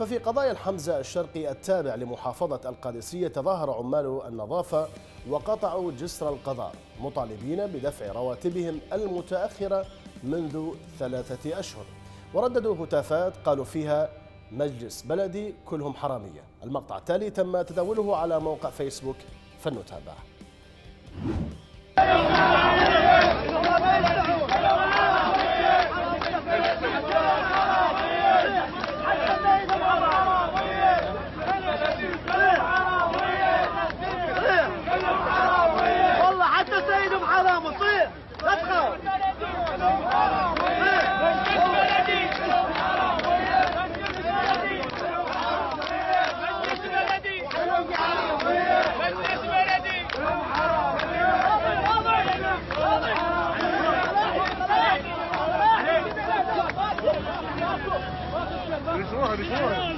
ففي قضايا الحمزة الشرقي التابع لمحافظة القادسية تظاهر عمال النظافة وقطعوا جسر القضاء مطالبين بدفع رواتبهم المتأخرة منذ ثلاثة أشهر. ورددوا هتافات قالوا فيها مجلس بلدي كلهم حرامية. المقطع التالي تم تداوله على موقع فيسبوك فلنتابعه بيسموها بيسموها